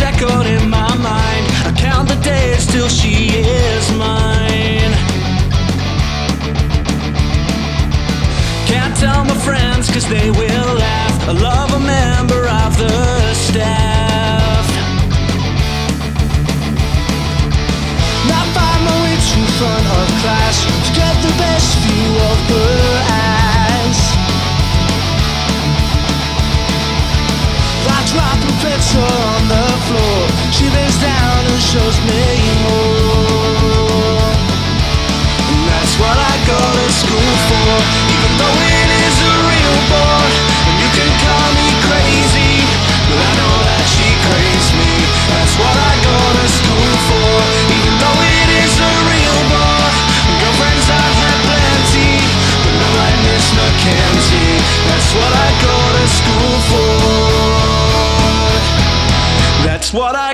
echoed in my mind. I count the days till she is mine. Can't tell my friends cause they will laugh. I love a member of the staff. Not find my way to front of class to get the best view of birds.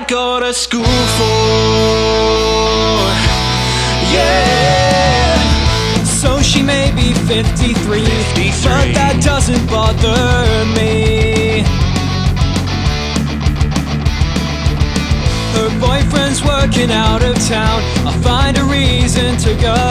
Go to school for. Yeah. So she may be 53, 53. but that doesn't bother me. Her boyfriend's working out of town. I'll find a reason to go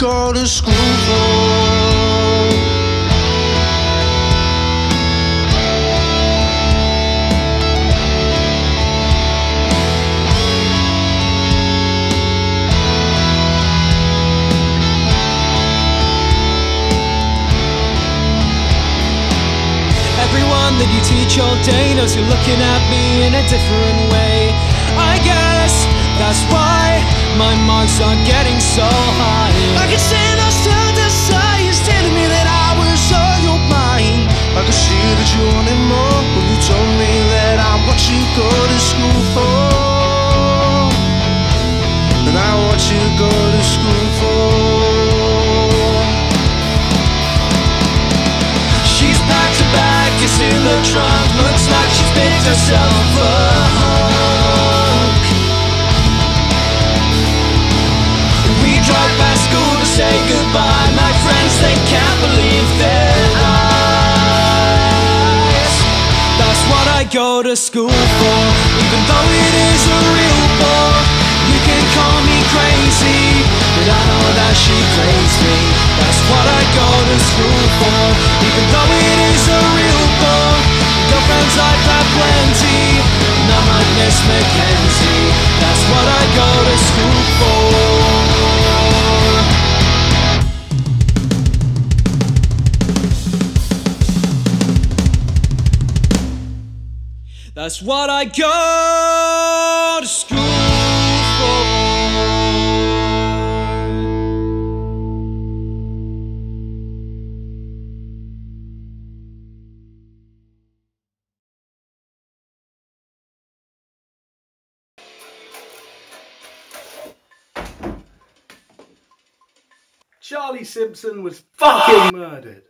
go to school for. Everyone that you teach all day knows you're looking at me in a different way. I guess that's why my marks are getting so high. I can see those tender signs telling me that I was all your mind. I can see that you wanted more when you told me that I'm what you go to school for. And I want you go to school for. She's packed her bag, it's in the trunk. Looks like she's picked herself a go to school for, even though it is a real bore. You can call me crazy, but I know that she craves me. That's what I go to school for, even though it is a real bore. Girlfriends I've had plenty, not my Miss Mackenzie. That's what I go to school for. Charlie Simpson was fucking murdered.